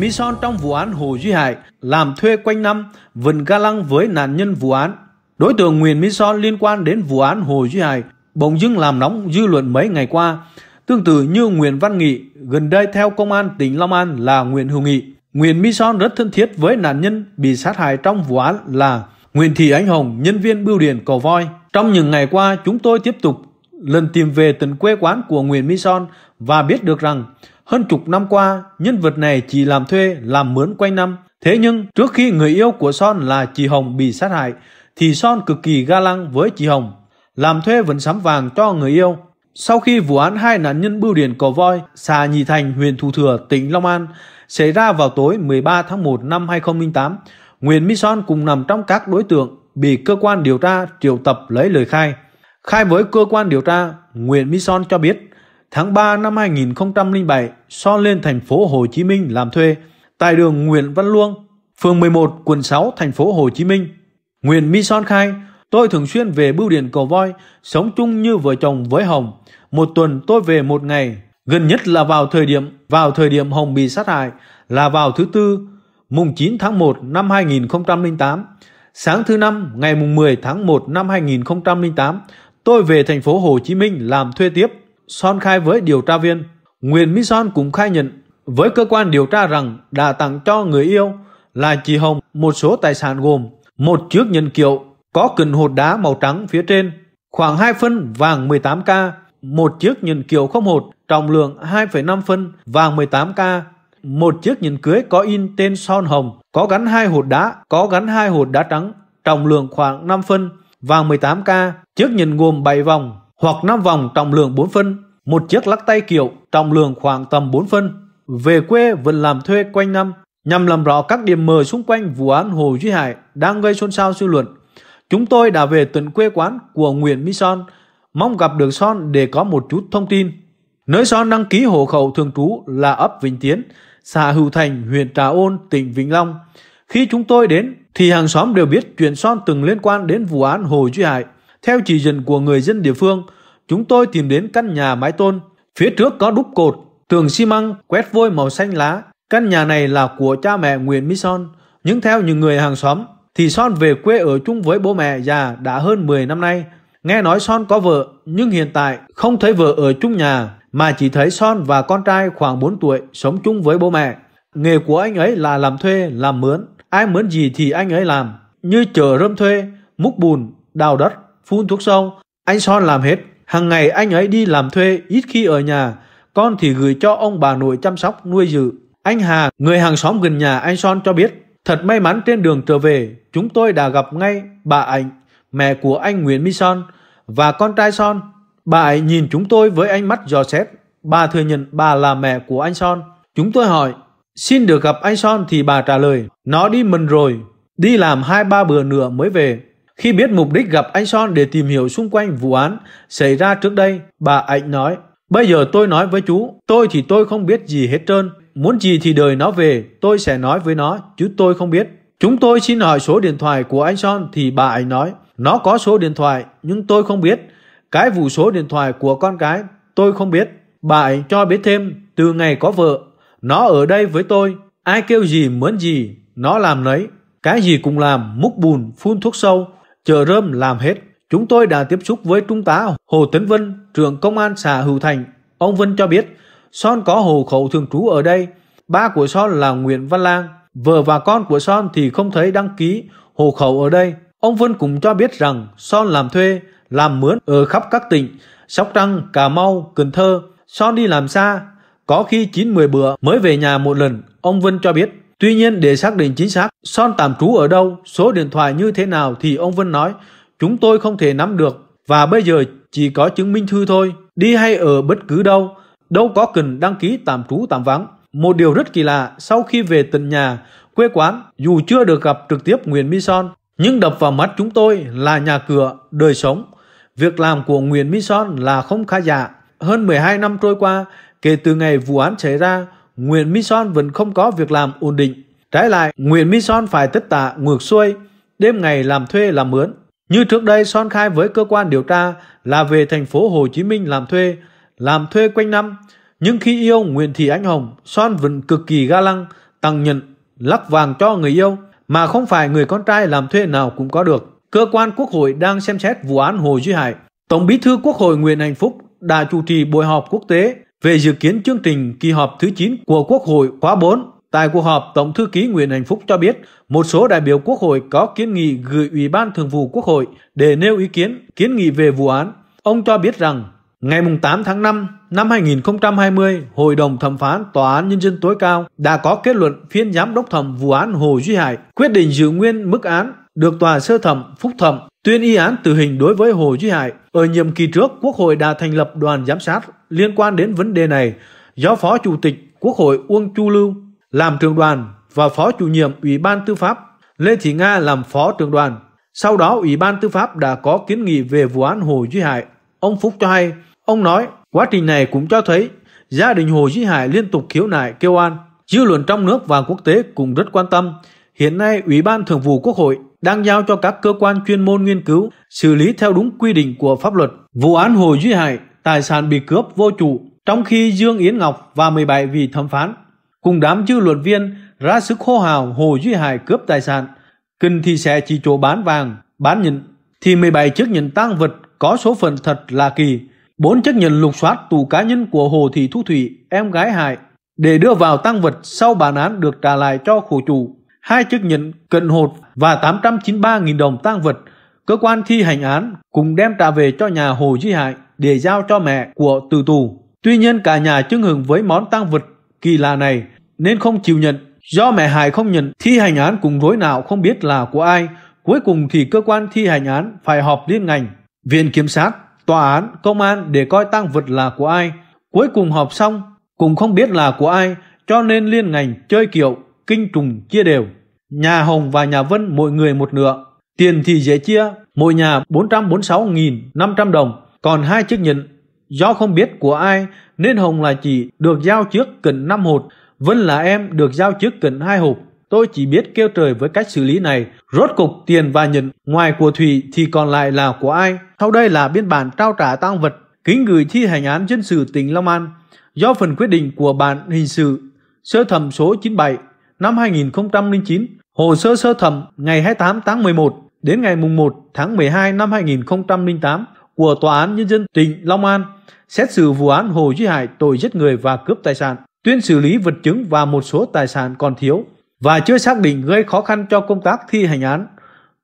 Mỹ Son trong vụ án Hồ Duy Hải làm thuê quanh năm vần ga lăng với nạn nhân vụ án. Đối tượng Nguyễn Mỹ Son liên quan đến vụ án Hồ Duy Hải bỗng dưng làm nóng dư luận mấy ngày qua. Tương tự như Nguyễn Văn Nghị, gần đây theo công an tỉnh Long An là Nguyễn Hữu Nghị. Nguyễn Mỹ Son rất thân thiết với nạn nhân bị sát hại trong vụ án là Nguyễn Thị Ánh Hồng, nhân viên bưu điện Cầu Voi. Trong những ngày qua, chúng tôi tiếp tục lần tìm về tận quê quán của Nguyễn Mỹ Son và biết được rằng hơn chục năm qua, nhân vật này chỉ làm thuê, làm mướn quanh năm. Thế nhưng, trước khi người yêu của Son là chị Hồng bị sát hại, thì Son cực kỳ ga lăng với chị Hồng. Làm thuê vẫn sắm vàng cho người yêu. Sau khi vụ án hai nạn nhân bưu điện Cầu Voi, xã Nhị Thành, huyện Thủ Thừa, tỉnh Long An, xảy ra vào tối 13 tháng 1 năm 2008, Nguyễn Mỹ Son cùng nằm trong các đối tượng bị cơ quan điều tra triệu tập lấy lời khai. Khai với cơ quan điều tra, Nguyễn Mỹ Son cho biết tháng 3 năm 2007, Son lên thành phố Hồ Chí Minh làm thuê tại đường Nguyễn Văn Luông, phường 11, quận 6, thành phố Hồ Chí Minh. Nguyễn Mỹ Son khai, tôi thường xuyên về bưu điện Cầu Voi, sống chung như vợ chồng với Hồng. Một tuần tôi về một ngày, gần nhất là vào thời điểm vào thời điểm Hồng bị sát hại là vào thứ tư, mùng 9 tháng 1 năm 2008. Sáng thứ năm, ngày mùng 10 tháng 1 năm 2008, tôi về thành phố Hồ Chí Minh làm thuê tiếp. Son khai với điều tra viên. Nguyễn Mỹ Son cũng khai nhận với cơ quan điều tra rằng đã tặng cho người yêu là chị Hồng một số tài sản gồm một chiếc nhân kiệu có cần hột đá màu trắng phía trên, khoảng 2 phân vàng 18K, một chiếc nhân kiệu không hột trọng lượng 2,5 phân vàng 18K, một chiếc nhẫn cưới có in tên son hồng, có gắn hai hột đá, có gắn hai hột đá trắng, trọng lượng khoảng 5 phân, vàng 18K, chiếc nhẫn gồm 7 vòng hoặc 5 vòng trọng lượng 4 phân, một chiếc lắc tay kiệu trọng lượng khoảng tầm 4 phân. Về quê vẫn làm thuê quanh năm nhằm làm rõ các điểm mờ xung quanh vụ án Hồ Duy Hải đang gây xôn xao dư luận. Chúng tôi đã về tận quê quán của Nguyễn Mỹ Son, mong gặp được Son để có một chút thông tin. Nơi Son đăng ký hộ khẩu thường trú là ấp Vĩnh Tiến, xã Hữu Thành, huyện Trà Ôn, tỉnh Vĩnh Long. Khi chúng tôi đến, thì hàng xóm đều biết chuyện Son từng liên quan đến vụ án Hồ Duy Hải. Theo chỉ dẫn của người dân địa phương, chúng tôi tìm đến căn nhà mái tôn. Phía trước có đúc cột, tường xi măng, quét vôi màu xanh lá. Căn nhà này là của cha mẹ Nguyễn Mỹ Son. Nhưng theo những người hàng xóm, thì Son về quê ở chung với bố mẹ già đã hơn 10 năm nay. Nghe nói Son có vợ, nhưng hiện tại không thấy vợ ở chung nhà mà chỉ thấy Son và con trai khoảng 4 tuổi sống chung với bố mẹ. Nghề của anh ấy là làm thuê, làm mướn. Ai mướn gì thì anh ấy làm. Như chở rơm thuê, múc bùn, đào đất, phun thuốc sâu. Anh Son làm hết. Hàng ngày anh ấy đi làm thuê, ít khi ở nhà. Con thì gửi cho ông bà nội chăm sóc, nuôi dự. Anh Hà, người hàng xóm gần nhà anh Son cho biết, thật may mắn trên đường trở về, chúng tôi đã gặp ngay bà Ảnh, mẹ của anh Nguyễn Mỹ Son và con trai Son Bà ấy nhìn chúng tôi với ánh mắt dò xét. Bà thừa nhận bà là mẹ của anh Son. Chúng tôi hỏi, xin được gặp anh Son thì bà trả lời, nó đi mần rồi, đi làm hai ba bữa nữa mới về. Khi biết mục đích gặp anh Son để tìm hiểu xung quanh vụ án xảy ra trước đây, bà ảnh nói, bây giờ tôi nói với chú, tôi thì tôi không biết gì hết trơn. Muốn gì thì đời nó về, tôi sẽ nói với nó, chứ tôi không biết. Chúng tôi xin hỏi số điện thoại của anh Son thì bà ảnh nói, nó có số điện thoại nhưng tôi không biết. Cái vụ số điện thoại của con gái tôi không biết. Bà ấy cho biết thêm từ ngày có vợ. Nó ở đây với tôi. Ai kêu gì mướn gì, nó làm lấy. Cái gì cũng làm, múc bùn, phun thuốc sâu, chờ rơm làm hết. Chúng tôi đã tiếp xúc với Trung tá Hồ Tấn Vân, trưởng công an xã Hữu Thành. Ông Vân cho biết, Son có hộ khẩu thường trú ở đây. Ba của Son là Nguyễn Văn Lang. Vợ và con của Son thì không thấy đăng ký hộ khẩu ở đây. Ông Vân cũng cho biết rằng Son làm thuê làm mướn ở khắp các tỉnh Sóc Trăng, Cà Mau, Cần Thơ. Son đi làm xa, có khi 9-10 bữa mới về nhà một lần, ông Vân cho biết. Tuy nhiên để xác định chính xác Son tạm trú ở đâu, số điện thoại như thế nào thì ông Vân nói chúng tôi không thể nắm được và bây giờ chỉ có chứng minh thư thôi, đi hay ở bất cứ đâu, đâu có cần đăng ký tạm trú tạm vắng. Một điều rất kỳ lạ, sau khi về tận nhà, quê quán, dù chưa được gặp trực tiếp Nguyễn Mỹ Son, nhưng đập vào mắt chúng tôi là nhà cửa, đời sống, Việc làm của Nguyễn Mỹ Son là không khá giả. Hơn 12 năm trôi qua, kể từ ngày vụ án xảy ra, Nguyễn Mỹ Son vẫn không có việc làm ổn định. Trái lại, Nguyễn Mỹ Son phải tất tả ngược xuôi, đêm ngày làm thuê làm mướn. Như trước đây Son khai với cơ quan điều tra là về thành phố Hồ Chí Minh làm thuê, làm thuê quanh năm. Nhưng khi yêu Nguyễn Thị Ánh Hồng, Son vẫn cực kỳ ga lăng, tăng nhận, lắc vàng cho người yêu, mà không phải người con trai làm thuê nào cũng có được. Cơ quan Quốc hội đang xem xét vụ án Hồ Duy Hải. Tổng bí thư Quốc hội Nguyễn Hạnh Phúc đã chủ trì buổi họp quốc tế về dự kiến chương trình kỳ họp thứ 9 của Quốc hội khóa 4. Tại cuộc họp, Tổng thư ký Nguyễn Hạnh Phúc cho biết một số đại biểu Quốc hội có kiến nghị gửi Ủy ban Thường vụ Quốc hội để nêu ý kiến, kiến nghị về vụ án. Ông cho biết rằng Ngày 8 tháng 5 năm 2020, Hội đồng thẩm phán Tòa án Nhân dân tối cao đã có kết luận phiên giám đốc thẩm vụ án Hồ Duy Hải quyết định giữ nguyên mức án được tòa sơ thẩm, phúc thẩm tuyên y án tử hình đối với Hồ Duy Hải. Ở nhiệm kỳ trước, Quốc hội đã thành lập đoàn giám sát liên quan đến vấn đề này do Phó Chủ tịch Quốc hội Uông Chu Lưu làm trường đoàn và Phó chủ nhiệm Ủy ban Tư pháp Lê Thị Nga làm Phó trưởng đoàn. Sau đó, Ủy ban Tư pháp đã có kiến nghị về vụ án Hồ Duy Hải. Ông Phúc cho hay, ông nói quá trình này cũng cho thấy gia đình Hồ Duy Hải liên tục khiếu nại kêu an. Dư luận trong nước và quốc tế cũng rất quan tâm. Hiện nay, Ủy ban Thường vụ Quốc hội đang giao cho các cơ quan chuyên môn nghiên cứu, xử lý theo đúng quy định của pháp luật. Vụ án Hồ Duy Hải, tài sản bị cướp vô chủ, trong khi Dương Yến Ngọc và 17 vị thẩm phán cùng đám dư luận viên ra sức hô hào Hồ Duy Hải cướp tài sản, kinh thì sẽ chỉ chỗ bán vàng, bán nhịn. thì 17 chiếc nhận tăng vật có số phận thật là kỳ. Bốn chiếc nhận lục soát tù cá nhân của Hồ Thị Thu Thủy, em gái Hải, để đưa vào tăng vật sau bản án được trả lại cho khổ chủ hai chiếc nhẫn cận hột và 893.000 đồng tang vật. Cơ quan thi hành án cùng đem trả về cho nhà Hồ Duy Hải để giao cho mẹ của tử tù. Tuy nhiên cả nhà chứng hưởng với món tang vật kỳ lạ này nên không chịu nhận. Do mẹ Hải không nhận, thi hành án cùng rối nào không biết là của ai. Cuối cùng thì cơ quan thi hành án phải họp liên ngành, viện kiểm sát, tòa án, công an để coi tang vật là của ai. Cuối cùng họp xong, cũng không biết là của ai, cho nên liên ngành chơi kiểu kinh trùng chia đều. Nhà Hồng và nhà Vân mỗi người một nửa. Tiền thì dễ chia, mỗi nhà 446.500 đồng, còn hai chiếc nhẫn. Do không biết của ai nên Hồng là chỉ được giao trước cận 5 hột, Vân là em được giao trước cận 2 hộp. Tôi chỉ biết kêu trời với cách xử lý này. Rốt cục tiền và nhận ngoài của Thủy thì còn lại là của ai? Sau đây là biên bản trao trả tăng vật kính gửi thi hành án dân sự tỉnh Long An do phần quyết định của bản hình sự sơ thẩm số 97 năm 2009, hồ sơ sơ thẩm ngày 28 tháng 11 đến ngày 1 tháng 12 năm 2008 của Tòa án Nhân dân tỉnh Long An xét xử vụ án Hồ Duy Hải tội giết người và cướp tài sản, tuyên xử lý vật chứng và một số tài sản còn thiếu và chưa xác định gây khó khăn cho công tác thi hành án.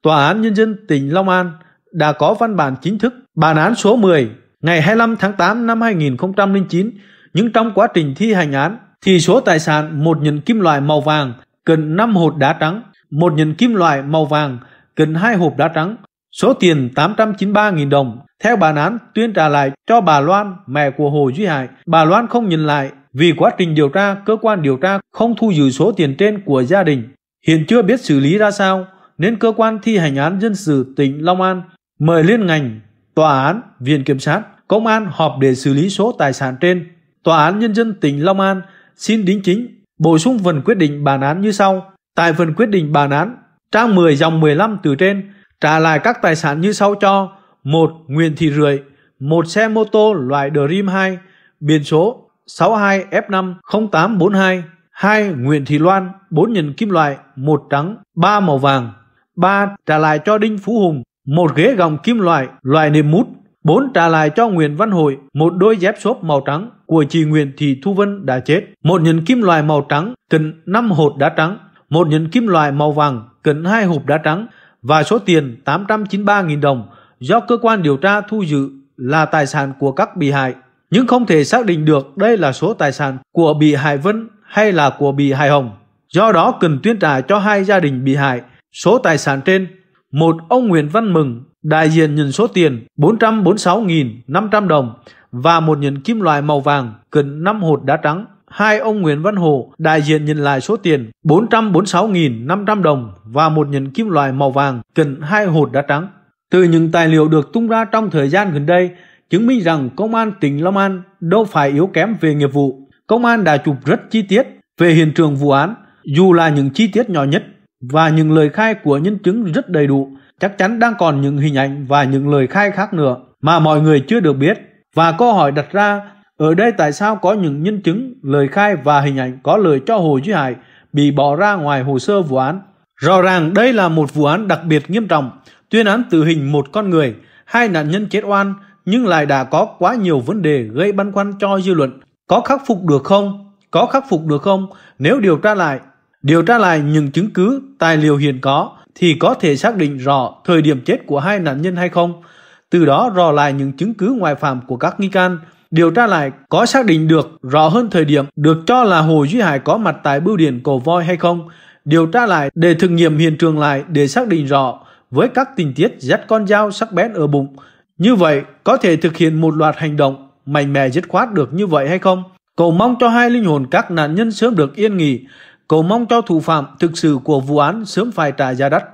Tòa án Nhân dân tỉnh Long An đã có văn bản chính thức bản án số 10 ngày 25 tháng 8 năm 2009 nhưng trong quá trình thi hành án thì số tài sản một nhẫn kim loại màu vàng cần 5 hột đá trắng, một nhẫn kim loại màu vàng cần hai hộp đá trắng, số tiền 893.000 đồng. Theo bản án tuyên trả lại cho bà Loan, mẹ của Hồ Duy Hải, bà Loan không nhận lại vì quá trình điều tra, cơ quan điều tra không thu giữ số tiền trên của gia đình. Hiện chưa biết xử lý ra sao, nên cơ quan thi hành án dân sự tỉnh Long An mời liên ngành, tòa án, viện kiểm sát, công an họp để xử lý số tài sản trên. Tòa án Nhân dân tỉnh Long An xin đính chính bổ sung phần quyết định bản án như sau. Tại phần quyết định bản án, trang 10 dòng 15 từ trên trả lại các tài sản như sau cho một Nguyễn Thị Rưỡi, một xe mô tô loại Dream 2, biển số 62F50842, 2 Nguyễn Thị Loan, 4 nhận kim loại, 1 trắng, 3 màu vàng. 3 trả lại cho Đinh Phú Hùng, một ghế gọng kim loại, loại nệm mút. 4 trả lại cho Nguyễn Văn Hội, một đôi dép xốp màu trắng của chị Nguyễn Thị Thu Vân đã chết. Một nhẫn kim loại màu trắng cần 5 hột đá trắng, một nhẫn kim loại màu vàng cần 2 hộp đá trắng và số tiền 893.000 đồng do cơ quan điều tra thu giữ là tài sản của các bị hại, nhưng không thể xác định được đây là số tài sản của bị hại Vân hay là của bị hại Hồng. Do đó cần tuyên trả cho hai gia đình bị hại số tài sản trên. Một ông Nguyễn Văn Mừng đại diện nhận số tiền 446.500 đồng và một nhẫn kim loại màu vàng cần 5 hột đá trắng. Hai ông Nguyễn Văn Hồ đại diện nhận lại số tiền 446.500 đồng và một nhẫn kim loại màu vàng cần hai hột đá trắng. Từ những tài liệu được tung ra trong thời gian gần đây, chứng minh rằng công an tỉnh Long An đâu phải yếu kém về nghiệp vụ. Công an đã chụp rất chi tiết về hiện trường vụ án, dù là những chi tiết nhỏ nhất. và những lời khai của nhân chứng rất đầy đủ. Chắc chắn đang còn những hình ảnh và những lời khai khác nữa mà mọi người chưa được biết. Và câu hỏi đặt ra, ở đây tại sao có những nhân chứng, lời khai và hình ảnh có lời cho Hồ Duy Hải bị bỏ ra ngoài hồ sơ vụ án? Rõ ràng đây là một vụ án đặc biệt nghiêm trọng, tuyên án tử hình một con người, hai nạn nhân chết oan nhưng lại đã có quá nhiều vấn đề gây băn khoăn cho dư luận. Có khắc phục được không? Có khắc phục được không? Nếu điều tra lại, điều tra lại những chứng cứ, tài liệu hiện có thì có thể xác định rõ thời điểm chết của hai nạn nhân hay không? Từ đó rò lại những chứng cứ ngoại phạm của các nghi can, điều tra lại có xác định được rõ hơn thời điểm được cho là Hồ Duy Hải có mặt tại bưu điện cổ voi hay không, điều tra lại để thực nghiệm hiện trường lại để xác định rõ với các tình tiết dắt con dao sắc bén ở bụng. Như vậy, có thể thực hiện một loạt hành động mạnh mẽ dứt khoát được như vậy hay không? Cầu mong cho hai linh hồn các nạn nhân sớm được yên nghỉ. Cầu mong cho thủ phạm thực sự của vụ án sớm phải trả giá đắt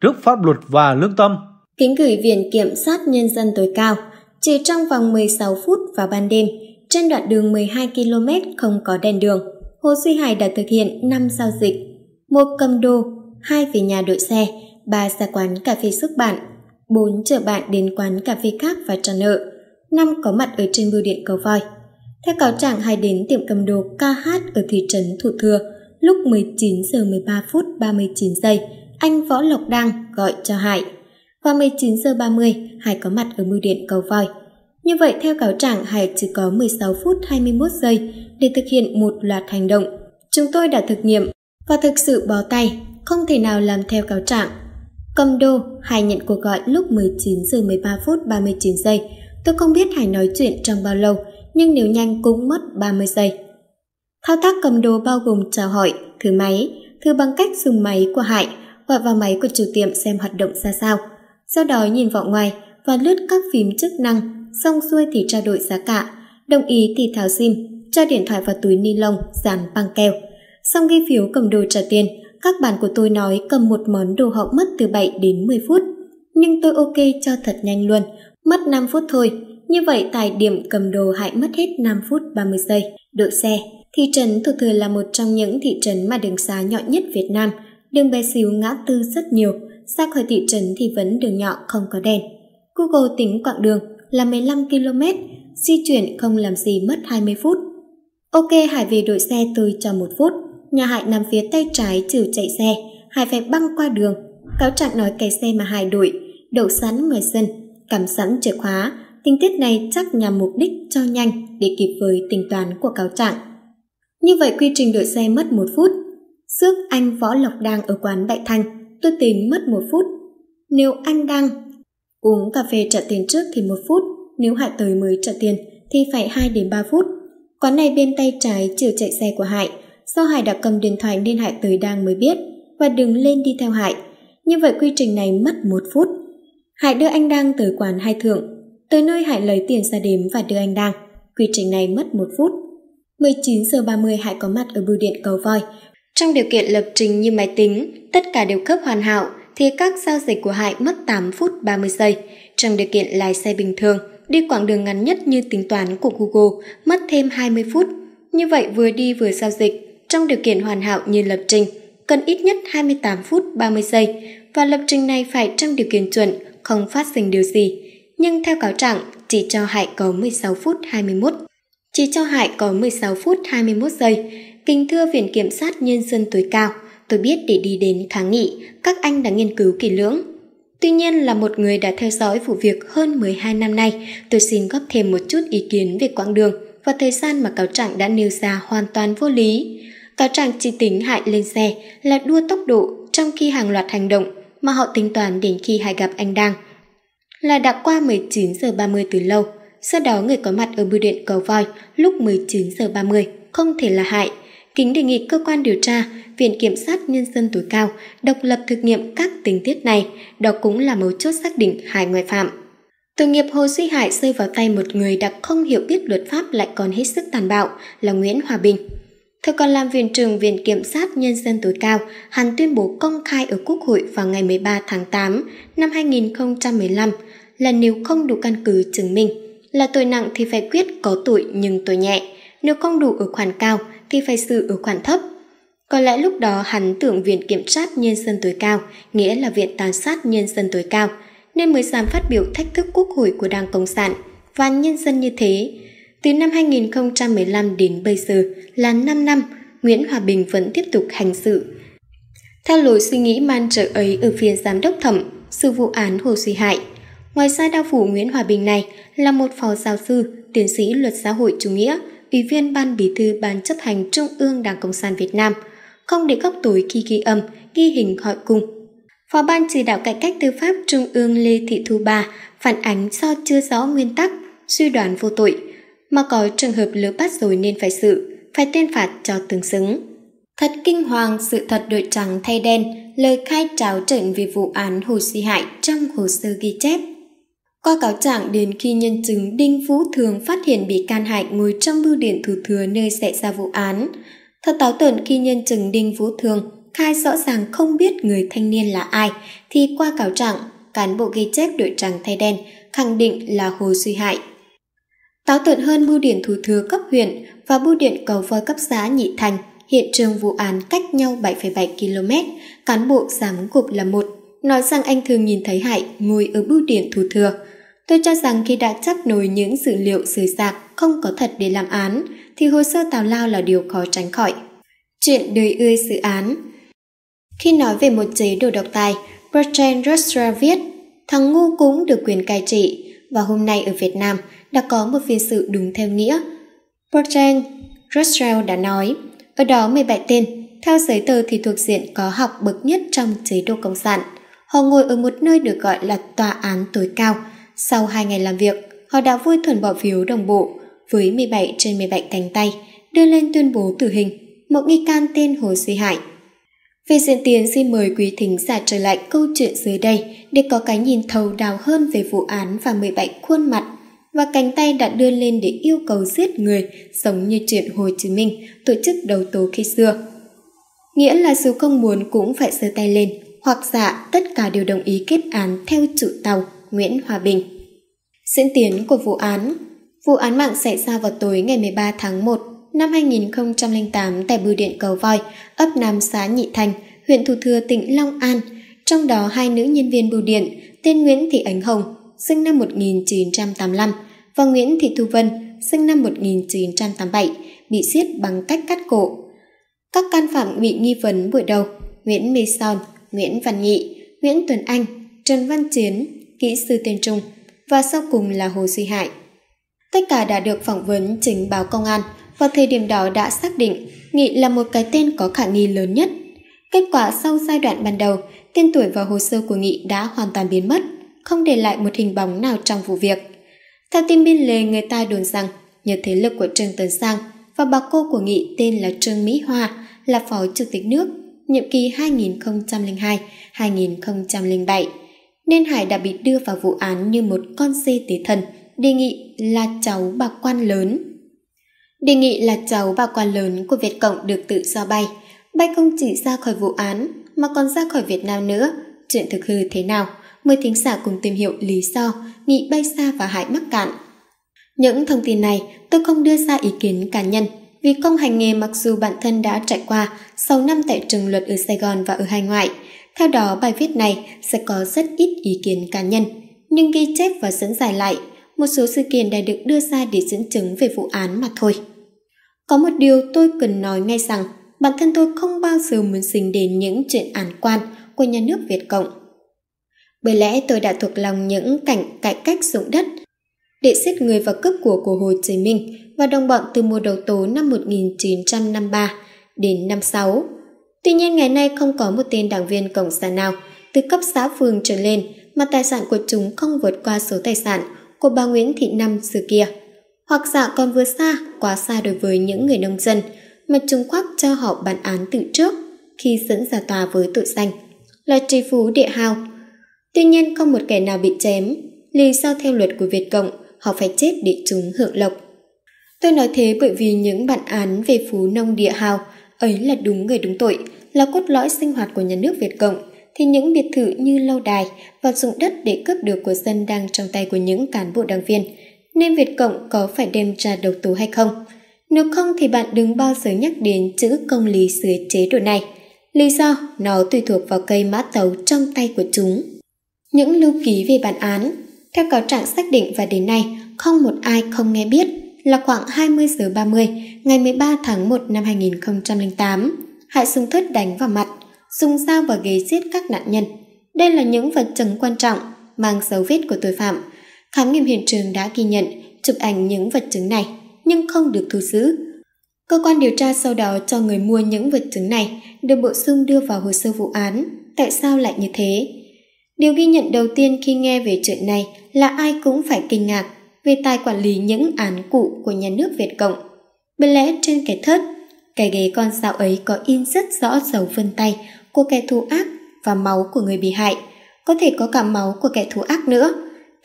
trước pháp luật và lương tâm. Kính gửi Viện Kiểm sát Nhân dân tối cao, chỉ trong vòng 16 phút vào ban đêm, trên đoạn đường 12 km không có đèn đường, Hồ Duy Hải đã thực hiện 5 giao dịch. Một cầm đồ, hai về nhà đội xe, ba ra quán cà phê sức bạn, bốn chở bạn đến quán cà phê khác và trả nợ, năm có mặt ở trên bưu điện cầu voi. Theo cáo trạng, hai đến tiệm cầm đồ KH ở thị trấn Thủ Thừa lúc 19 giờ 13 phút 39 giây, anh Võ Lộc Đăng gọi cho Hải. Vào 19 giờ 30, Hải có mặt ở bưu điện cầu voi. Như vậy, theo cáo trạng, Hải chỉ có 16 phút 21 giây để thực hiện một loạt hành động. Chúng tôi đã thực nghiệm và thực sự bó tay, không thể nào làm theo cáo trạng. Cầm đô, Hải nhận cuộc gọi lúc 19 giờ 13 phút 39 giây. Tôi không biết Hải nói chuyện trong bao lâu, nhưng nếu nhanh cũng mất 30 giây. Thao tác cầm đồ bao gồm chào hỏi, thử máy, thử bằng cách dùng máy của Hải gọi vào máy của chủ tiệm xem hoạt động ra sao. Sau đó nhìn vào ngoài và lướt các phím chức năng, xong xuôi thì trao đổi giá cả, đồng ý thì tháo sim, cho điện thoại vào túi ni lông, dán băng keo. Xong ghi phiếu cầm đồ trả tiền, các bạn của tôi nói cầm một món đồ họ mất từ 7 đến 10 phút. Nhưng tôi ok cho thật nhanh luôn, mất 5 phút thôi. Như vậy tại điểm cầm đồ hãy mất hết 5 phút 30 giây. Đội xe, thị trấn Thủ Thừa là một trong những thị trấn mà đường xá nhỏ nhất Việt Nam. Đường bé xíu ngã tư rất nhiều, ra khỏi thị trấn thì vẫn đường nhỏ không có đèn. Google tính quãng đường là 15 km, di chuyển không làm gì mất 20 phút. Ok Hải về đội xe tôi cho một phút, nhà Hải nằm phía tay trái trừ chạy xe, Hải phải băng qua đường. Cáo trạng nói cái xe mà Hải đuổi, đậu sẵn ngoài sân, cắm sẵn chìa khóa, tình tiết này chắc nhằm mục đích cho nhanh để kịp với tính toán của cáo trạng. Như vậy quy trình đội xe mất một phút. trước anh Võ Lộc đang ở quán Đại Thanh, tôi tính mất một phút. Nếu anh đang uống cà phê trả tiền trước thì một phút, nếu Hải tới mới trả tiền thì phải 2 đến 3 phút. Quán này bên tay trái chiều chạy xe của Hải, do Hải đã cầm điện thoại nên Hải tới đang mới biết và đừng lên đi theo Hải. Như vậy quy trình này mất một phút. Hải đưa anh đang tới quán hai thượng, tới nơi Hải lấy tiền ra đếm và đưa anh đang. Quy trình này mất một phút. 19 giờ 30 Hải có mặt ở bưu điện cầu voi. Trong điều kiện lập trình như máy tính, tất cả đều khớp hoàn hảo, thì các giao dịch của Hải mất 8 phút 30 giây. Trong điều kiện lái xe bình thường, đi quãng đường ngắn nhất như tính toán của Google mất thêm 20 phút. Như vậy vừa đi vừa giao dịch, trong điều kiện hoàn hảo như lập trình, cần ít nhất 28 phút 30 giây và lập trình này phải trong điều kiện chuẩn, không phát sinh điều gì. Nhưng theo cáo trạng, chỉ cho Hải có 16 phút 21. Chỉ cho Hải có 16 phút 21 giây. Kính thưa Viện Kiểm sát Nhân dân tối cao, tôi biết để đi đến kháng nghị, các anh đã nghiên cứu kỹ lưỡng. Tuy nhiên là một người đã theo dõi vụ việc hơn 12 năm nay, tôi xin góp thêm một chút ý kiến về quãng đường và thời gian mà cáo trạng đã nêu ra hoàn toàn vô lý. Cáo trạng chỉ tính hại lên xe là đua tốc độ trong khi hàng loạt hành động mà họ tính toán đến khi hại gặp anh Đăng. Là đã qua 19 giờ 30 từ lâu, sau đó người có mặt ở bưu điện cầu voi lúc 19 giờ 30 không thể là hại. Kính đề nghị cơ quan điều tra, Viện Kiểm sát Nhân dân tối cao độc lập thực nghiệm các tình tiết này, đó cũng là mấu chốt xác định hai ngoại phạm. Tội nghiệp Hồ Duy Hải rơi vào tay một người đã không hiểu biết luật pháp lại còn hết sức tàn bạo là Nguyễn Hòa Bình. Thời còn làm viện trưởng Viện Kiểm sát Nhân dân tối cao, hắn tuyên bố công khai ở Quốc hội vào ngày 13 tháng 8 năm 2015 là nếu không đủ căn cứ chứng minh là tội nặng thì phải quyết có tội nhưng tội nhẹ, nếu không đủ ở khoản cao thì phải xử ở khoản thấp. Có lẽ lúc đó hắn tưởng Viện Kiểm sát Nhân dân tối cao, nghĩa là Viện Tàn sát Nhân dân tối cao, nên mới dám phát biểu thách thức quốc hội của Đảng Cộng sản và nhân dân như thế. Từ năm 2015 đến bây giờ là 5 năm, Nguyễn Hòa Bình vẫn tiếp tục hành sự. Theo lối suy nghĩ man trợ ấy ở phía giám đốc thẩm, sự vụ án Hồ Duy hại Ngoài ra đao phủ Nguyễn Hòa Bình này là một phó giáo sư, tiến sĩ luật xã hội chủ nghĩa, ủy viên ban bí thư ban chấp hành Trung ương Đảng Cộng sản Việt Nam, không để góc tối khi ghi âm, ghi hình hỏi cung. Phó ban chỉ đạo cải cách tư pháp Trung ương Lê Thị Thu Ba phản ánh do chưa rõ nguyên tắc, suy đoán vô tội, mà có trường hợp lỡ bắt rồi nên phải xử, phải tuyên phạt cho tương xứng. Thật kinh hoàng sự thật đội trắng thay đen, lời khai tráo trợn về vụ án Hồ Duy hại trong hồ sơ ghi chép. Qua cáo trạng đến khi nhân chứng Đinh Phú Thường phát hiện bị can hại ngồi trong bưu điện thủ thừa nơi xảy ra vụ án. Thật táo tợn khi nhân chứng Đinh Phú Thường khai rõ ràng không biết người thanh niên là ai, thì qua cáo trạng, cán bộ ghi chép đội trắng thay đen khẳng định là Hồ Duy hại Táo tợn hơn bưu điện thủ thừa cấp huyện và bưu điện cầu voi cấp xã Nhị Thành, hiện trường vụ án cách nhau 7,7 km, cán bộ giám gục là một, nói rằng anh thường nhìn thấy Hải ngồi ở bưu điện thủ thừa. Tôi cho rằng khi đã chấp nối những dữ liệu rời sạc không có thật để làm án, thì hồ sơ tào lao là điều khó tránh khỏi. Chuyện đời ươi dự án Khi nói về một chế độ độc tài, Bertrand Russell viết, thằng ngu cũng được quyền cai trị, và hôm nay ở Việt Nam đã có một phiên sự đúng theo nghĩa. Bertrand Russell đã nói, ở đó 17 tên, theo giấy tờ thì thuộc diện có học bậc nhất trong chế độ Cộng sản. Họ ngồi ở một nơi được gọi là tòa án tối cao. Sau hai ngày làm việc, họ đã vui thuần bỏ phiếu đồng bộ với 17 trên 17 cánh tay, đưa lên tuyên bố tử hình một nghi can tên Hồ Duy Hải. Về diễn tiến xin mời quý thính giả trở lại câu chuyện dưới đây để có cái nhìn thấu đáo hơn về vụ án và 17 khuôn mặt và cánh tay đã đưa lên để yêu cầu giết người giống như chuyện Hồ Chí Minh tổ chức đầu tố khi xưa. Nghĩa là dù không muốn cũng phải giơ tay lên hoặc dạ tất cả đều đồng ý kết án theo chủ tàu Nguyễn Hòa Bình. Diễn tiến của vụ án Vụ án mạng xảy ra vào tối ngày 13 tháng 1 năm 2008 tại bưu điện Cầu Voi, ấp Nam Xá Nhị Thành, huyện Thủ Thừa, tỉnh Long An. Trong đó hai nữ nhân viên bưu điện tên Nguyễn Thị Ánh Hồng, sinh năm 1985 và Nguyễn Thị Thu Vân, sinh năm 1987, bị giết bằng cách cắt cổ. Các can phạm bị nghi vấn buổi đầu Nguyễn Mê Son, Nguyễn Văn Nhị, Nguyễn Tuấn Anh, Trần Văn Chiến, kỹ sư tên Trung và sau cùng là Hồ Duy Hải. Tất cả đã được phỏng vấn chính báo công an vào thời điểm đó đã xác định Nghị là một cái tên có khả nghi lớn nhất. Kết quả sau giai đoạn ban đầu, tên tuổi và hồ sơ của Nghị đã hoàn toàn biến mất, không để lại một hình bóng nào trong vụ việc. Theo tin biên lề người ta đồn rằng nhờ thế lực của Trương Tấn Sang và bà cô của Nghị tên là Trương Mỹ Hoa là Phó Chủ tịch nước nhiệm kỳ 2002-2007 nên Hải đã bị đưa vào vụ án như một con dê tế thần, đề nghị là cháu bà quan lớn. Đề nghị là cháu bà quan lớn của Việt Cộng được tự do bay, bay không chỉ ra khỏi vụ án mà còn ra khỏi Việt Nam nữa. Chuyện thực hư thế nào? Mời thính giả cùng tìm hiểu lý do Nghị bay xa và Hải mắc cạn. Những thông tin này tôi không đưa ra ý kiến cá nhân vì công hành nghề mặc dù bản thân đã trải qua 6 năm tại trường luật ở Sài Gòn và ở hải ngoại. Theo đó, bài viết này sẽ có rất ít ý kiến cá nhân, nhưng ghi chép và dẫn giải lại một số sự kiện đã được đưa ra để dẫn chứng về vụ án mà thôi. Có một điều tôi cần nói ngay rằng bản thân tôi không bao giờ muốn dính đến những chuyện án quan của nhà nước Việt Cộng. Bởi lẽ tôi đã thuộc lòng những cảnh cải cách dụng đất để giết người và cướp của của Hồ Chí Minh và đồng bọn từ mùa đầu tố năm 1953 đến năm 6. Tuy nhiên ngày nay không có một tên đảng viên Cộng sản nào từ cấp xã phường trở lên mà tài sản của chúng không vượt qua số tài sản của bà Nguyễn Thị Năm xưa kia. Hoặc giả còn vừa xa, quá xa đối với những người nông dân mà chúng khoác cho họ bản án từ trước khi dẫn ra tòa với tội danh là tri phú địa hào. Tuy nhiên không một kẻ nào bị chém, lý do theo luật của Việt Cộng họ phải chết để chúng hưởng lộc. Tôi nói thế bởi vì những bản án về phú nông địa hào ấy là đúng người đúng tội, là cốt lõi sinh hoạt của nhà nước Việt Cộng, thì những biệt thự như lâu đài và dụng đất để cướp được của dân đang trong tay của những cán bộ đảng viên, nên Việt Cộng có phải đem ra đầu tố hay không? Nếu không thì bạn đừng bao giờ nhắc đến chữ công lý dưới chế độ này. Lý do nó tùy thuộc vào cây mã tấu trong tay của chúng. Những lưu ký về bản án Theo cáo trạng xác định và đến nay không một ai không nghe biết là khoảng 20 giờ 30 ngày 13 tháng 1 năm 2008 hại súng thớt đánh vào mặt, dùng dao và ghế giết các nạn nhân. Đây là những vật chứng quan trọng mang dấu vết của tội phạm. Khám nghiệm hiện trường đã ghi nhận, chụp ảnh những vật chứng này nhưng không được thu giữ. Cơ quan điều tra sau đó cho người mua những vật chứng này được bổ sung đưa vào hồ sơ vụ án. Tại sao lại như thế? Điều ghi nhận đầu tiên khi nghe về chuyện này là ai cũng phải kinh ngạc về tài quản lý những án cụ của nhà nước Việt Cộng. Bởi lẽ trên cái thớt, cái ghế con dao ấy có in rất rõ dấu vân tay của kẻ thù ác và máu của người bị hại, có thể có cả máu của kẻ thù ác nữa.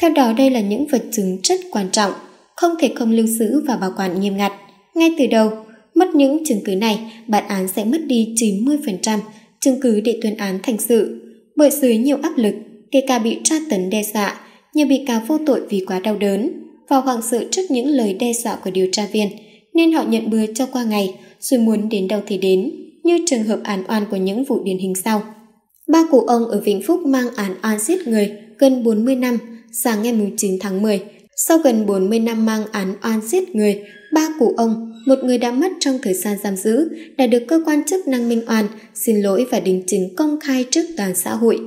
Theo đó đây là những vật chứng rất quan trọng, không thể không lưu giữ và bảo quản nghiêm ngặt. Ngay từ đầu, mất những chứng cứ này, bản án sẽ mất đi 90% chứng cứ để tuyên án thành sự. Bởi dưới nhiều áp lực, kể cả bị tra tấn đe dọa, nhiều bị cáo vô tội vì quá đau đớn và hoảng sợ trước những lời đe dọa của điều tra viên, nên họ nhận bừa cho qua ngày, rồi muốn đến đâu thì đến, như trường hợp án oan của những vụ điển hình sau. Ba cụ ông ở Vĩnh Phúc mang án oan giết người gần 40 năm, sáng ngày 9 tháng 10. Sau gần 40 năm mang án oan giết người, ba cụ ông, một người đã mất trong thời gian giam giữ, đã được cơ quan chức năng minh oan, xin lỗi và đính chính công khai trước toàn xã hội.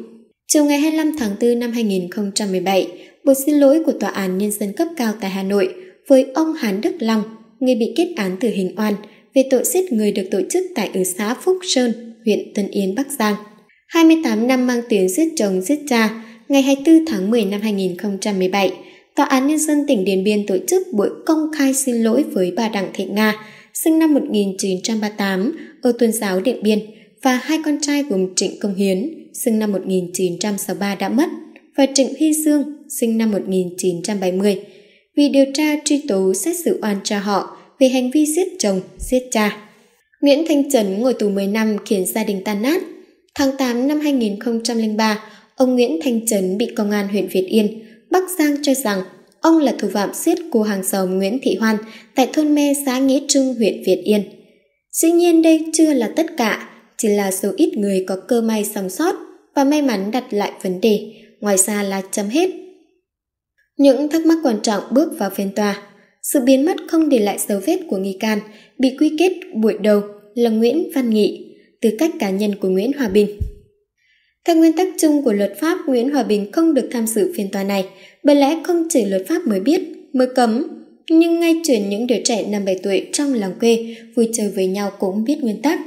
Chiều ngày 25 tháng 4 năm 2017, buổi xin lỗi của Tòa án Nhân dân cấp cao tại Hà Nội với ông Hán Đức Long, người bị kết án tử hình oan về tội giết người được tổ chức tại ở xã Phúc Sơn, huyện Tân Yên, Bắc Giang. 28 năm mang tiếng giết chồng giết cha, ngày 24 tháng 10 năm 2017, Tòa án Nhân dân tỉnh Điện Biên tổ chức buổi công khai xin lỗi với bà Đặng Thị Nga, sinh năm 1938 ở tuần giáo Điện Biên và hai con trai gồm Trịnh Công Hiến, sinh năm 1963 đã mất, và Trịnh Huy Dương, sinh năm 1970, vì điều tra truy tố xét xử oan cho họ về hành vi giết chồng, giết cha. Nguyễn Thanh Trấn ngồi tù 10 năm khiến gia đình tan nát. Tháng 8 năm 2003, ông Nguyễn Thanh Trấn bị công an huyện Việt Yên, Bắc Giang cho rằng ông là thủ phạm giết cô hàng xóm Nguyễn Thị Hoan tại thôn Me xã Nghĩa Trung, huyện Việt Yên. Dĩ nhiên đây chưa là tất cả, chỉ là số ít người có cơ may sống sót và may mắn đặt lại vấn đề, ngoài ra là chấm hết. Những thắc mắc quan trọng bước vào phiên tòa. Sự biến mất không để lại dấu vết của nghi can bị quy kết buổi đầu là Nguyễn Văn Nghị, tư cách cá nhân của Nguyễn Hòa Bình. Theo nguyên tắc chung của luật pháp, Nguyễn Hòa Bình không được tham dự phiên tòa này, bởi lẽ không chỉ luật pháp mới biết, mới cấm, nhưng ngay chuyển những đứa trẻ năm 7 tuổi trong làng quê vui chơi với nhau cũng biết nguyên tắc.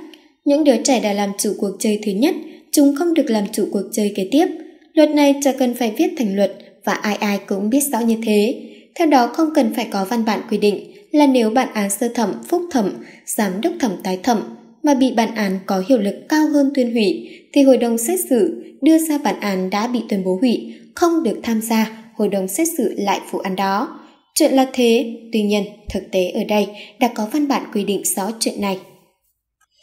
Những đứa trẻ đã làm chủ cuộc chơi thứ nhất, chúng không được làm chủ cuộc chơi kế tiếp. Luật này chẳng cần phải viết thành luật và ai ai cũng biết rõ như thế. Theo đó không cần phải có văn bản quy định là nếu bản án sơ thẩm, phúc thẩm, giám đốc thẩm tái thẩm mà bị bản án có hiệu lực cao hơn tuyên hủy thì hội đồng xét xử đưa ra bản án đã bị tuyên bố hủy không được tham gia hội đồng xét xử lại vụ án đó. Chuyện là thế, tuy nhiên thực tế ở đây đã có văn bản quy định rõ chuyện này.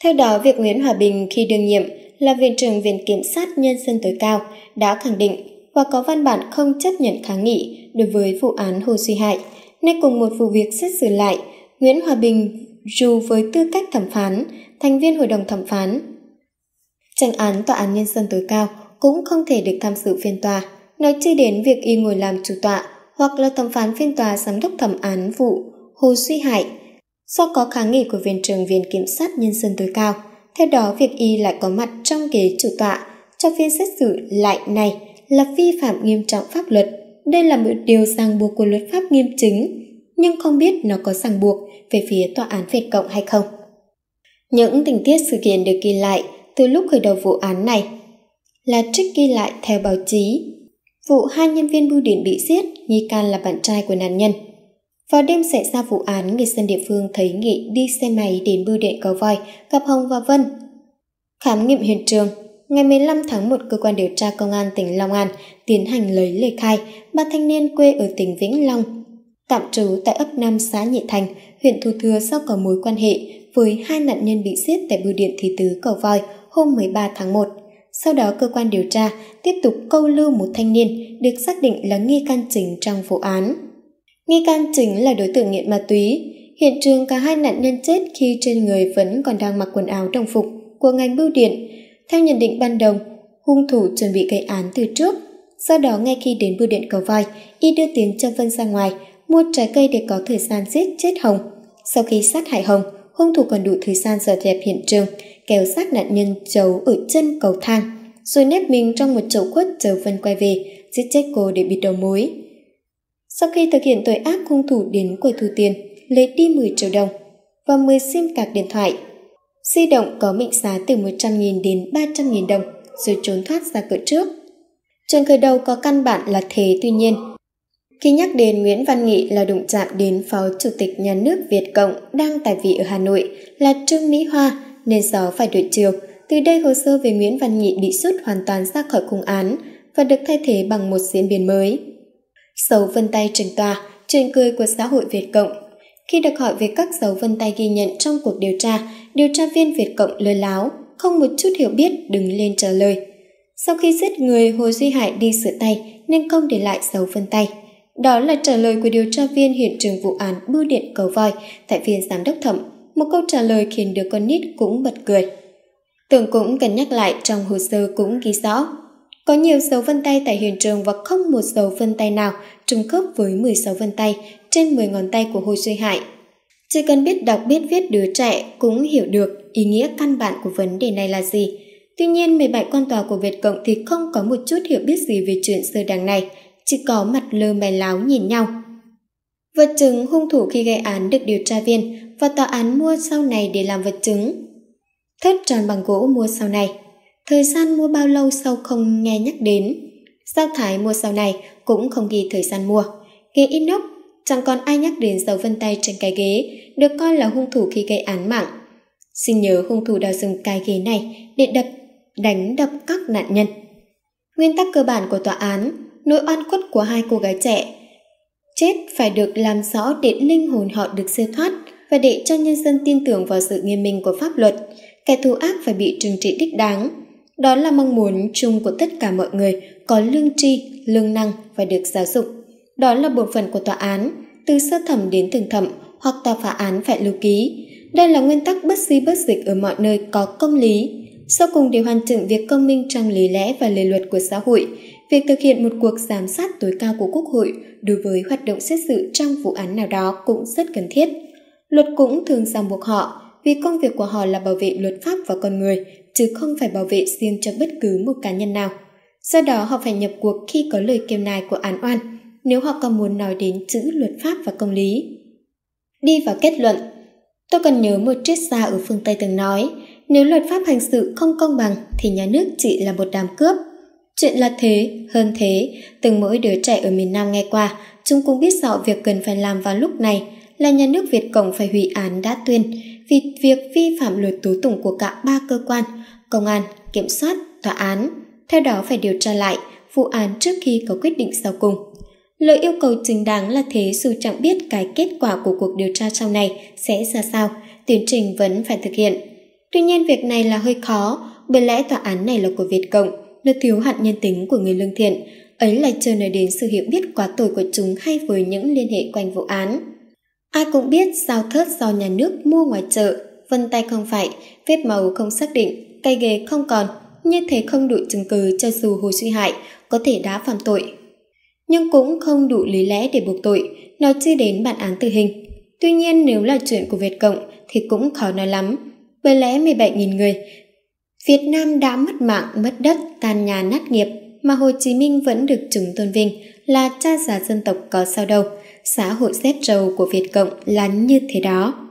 Theo đó, việc Nguyễn Hòa Bình khi đương nhiệm là Viện trưởng Viện Kiểm sát Nhân dân tối cao đã khẳng định và có văn bản không chấp nhận kháng nghị đối với vụ án Hồ Duy Hải. Nay cùng một vụ việc xét xử lại, Nguyễn Hòa Bình dù với tư cách thẩm phán, thành viên hội đồng thẩm phán, tranh án tòa án nhân dân tối cao cũng không thể được tham dự phiên tòa, nói chưa đến việc y ngồi làm chủ tọa hoặc là thẩm phán phiên tòa giám đốc thẩm án vụ Hồ Duy Hải. Do có kháng nghị của viện trưởng viện kiểm sát nhân dân tối cao, theo đó việc y lại có mặt trong ghế chủ tọa cho phiên xét xử lại này là vi phạm nghiêm trọng pháp luật. Đây là một điều ràng buộc của luật pháp nghiêm chính, nhưng không biết nó có ràng buộc về phía tòa án Việt Cộng hay không. Những tình tiết sự kiện được ghi lại từ lúc khởi đầu vụ án này là trích ghi lại theo báo chí. Vụ hai nhân viên bưu điện bị giết, nghi can là bạn trai của nạn nhân. Vào đêm xảy ra vụ án, người dân địa phương thấy Nghị đi xe máy đến bưu điện cầu voi, gặp Hồng và Vân. Khám nghiệm hiện trường, ngày 15 tháng 1, cơ quan điều tra công an tỉnh Long An tiến hành lấy lời khai ba thanh niên quê ở tỉnh Vĩnh Long, tạm trú tại ấp Nam xã Nhị Thành, huyện Thu Thừa do có mối quan hệ với hai nạn nhân bị giết tại bưu điện Thị Tứ Cầu Voi hôm 13 tháng 1. Sau đó cơ quan điều tra tiếp tục câu lưu một thanh niên được xác định là nghi can chính trong vụ án. Nghi can chính là đối tượng nghiện ma túy, Hiện trường cả hai nạn nhân chết khi trên người vẫn còn đang mặc quần áo đồng phục của ngành bưu điện. Theo nhận định ban đầu, hung thủ chuẩn bị gây án từ trước. Sau đó ngay khi đến bưu điện cầu voi, y đưa tiếng cho Vân ra ngoài, mua trái cây để có thời gian giết chết Hồng. Sau khi sát hại Hồng, hung thủ còn đủ thời gian dọn dẹp hiện trường, kéo xác nạn nhân giấu ở chân cầu thang, rồi nếp mình trong một chậu khuất chờ Vân quay về, giết chết cô để bịt đầu mối. Sau khi thực hiện tội ác, hung thủ đến quầy thu tiền, lấy đi 10 triệu đồng và 10 sim card điện thoại. Di động có mệnh giá từ 100.000 đến 300.000 đồng rồi trốn thoát ra cửa trước. Trường khởi đầu có căn bản là thế tuy nhiên. Khi nhắc đến Nguyễn Văn Nghị là đụng chạm đến Phó Chủ tịch Nhà nước Việt Cộng đang tại vị ở Hà Nội là Trương Mỹ Hoa nên gió phải đổi chiều. Từ đây hồ sơ về Nguyễn Văn Nghị bị rút hoàn toàn ra khỏi cung án và được thay thế bằng một diễn biến mới. Dấu vân tay trần tòa, chuyện cười của xã hội Việt Cộng khi được hỏi về các dấu vân tay ghi nhận trong cuộc điều tra, điều tra viên Việt Cộng lơ láo, không một chút hiểu biết đứng lên trả lời. Sau khi giết người, Hồ Duy Hải đi sửa tay nên không để lại dấu vân tay. Đó là trả lời của điều tra viên hiện trường vụ án bưu điện cầu voi tại phiên giám đốc thẩm. Một câu trả lời khiến đứa con nít cũng bật cười. Tưởng cũng cần nhắc lại trong hồ sơ cũng ghi rõ. Có nhiều dấu vân tay tại hiện trường và không một dấu vân tay nào trùng khớp với 16 vân tay trên 10 ngón tay của Hồ Duy Hải. Chỉ cần biết đọc biết viết đứa trẻ cũng hiểu được ý nghĩa căn bản của vấn đề này là gì. Tuy nhiên, 17 quan tòa của Việt Cộng thì không có một chút hiểu biết gì về chuyện sơ đằng này, chỉ có mặt lơ mày láo nhìn nhau. Vật chứng hung thủ khi gây án được điều tra viên và tòa án mua sau này để làm vật chứng. Thất tròn bằng gỗ mua sau này. Thời gian mua bao lâu sau không nghe nhắc đến. Giao thái mua sau này cũng không ghi thời gian mua. Ghế inox chẳng còn ai nhắc đến dấu vân tay trên cái ghế, được coi là hung thủ khi gây án mạng. Xin nhớ hung thủ đã dùng cái ghế này để đập, đánh đập các nạn nhân. Nguyên tắc cơ bản của tòa án, nỗi oan khuất của hai cô gái trẻ. Chết phải được làm rõ để linh hồn họ được siêu thoát và để cho nhân dân tin tưởng vào sự nghiêm minh của pháp luật. Kẻ thù ác phải bị trừng trị đích đáng. Đó là mong muốn chung của tất cả mọi người có lương tri, lương năng và được giáo dục. Đó là bổn phận của tòa án, từ sơ thẩm đến thường thẩm hoặc tòa phá án phải lưu ký. Đây là nguyên tắc bất di bất dịch ở mọi nơi có công lý. Sau cùng để hoàn chỉnh việc công minh trong lý lẽ và lề luật của xã hội, việc thực hiện một cuộc giám sát tối cao của Quốc hội đối với hoạt động xét xử trong vụ án nào đó cũng rất cần thiết. Luật cũng thường ràng buộc họ vì công việc của họ là bảo vệ luật pháp và con người, chứ không phải bảo vệ riêng cho bất cứ một cá nhân nào. Do đó họ phải nhập cuộc khi có lời kêu nài của án oan, nếu họ còn muốn nói đến chữ luật pháp và công lý. Đi vào kết luận, tôi còn nhớ một triết gia ở phương Tây từng nói, nếu luật pháp hành sự không công bằng thì nhà nước chỉ là một đám cướp. Chuyện là thế, hơn thế, từng mỗi đứa trẻ ở miền Nam nghe qua, chúng cũng biết rõ việc cần phải làm vào lúc này là nhà nước Việt Cộng phải hủy án đã tuyên vì việc vi phạm luật tố tụng của cả ba cơ quan, công an, kiểm soát, tòa án. Theo đó phải điều tra lại vụ án trước khi có quyết định sau cùng. Lời yêu cầu chính đáng là thế dù chẳng biết cái kết quả của cuộc điều tra sau này sẽ ra sao, tiến trình vẫn phải thực hiện. Tuy nhiên việc này là hơi khó, bởi lẽ tòa án này là của Việt Cộng, nó thiếu hạn nhân tính của người lương thiện, ấy là chưa nói đến sự hiểu biết quá tồi của chúng hay với những liên hệ quanh vụ án. Ai cũng biết giao thớt do nhà nước mua ngoài chợ, vân tay không phải, vết màu không xác định, cây ghế không còn, như thế không đủ chứng cứ cho dù Hồ Duy Hải có thể đã phạm tội nhưng cũng không đủ lý lẽ để buộc tội, nói chưa đến bản án tử hình. Tuy nhiên nếu là chuyện của Việt Cộng thì cũng khó nói lắm, bởi lẽ 17.000 người. Việt Nam đã mất mạng, mất đất, tan nhà nát nghiệp, mà Hồ Chí Minh vẫn được chúng tôn vinh là cha già dân tộc có sao đâu. Xã hội xếp trầu của Việt Cộng là như thế đó.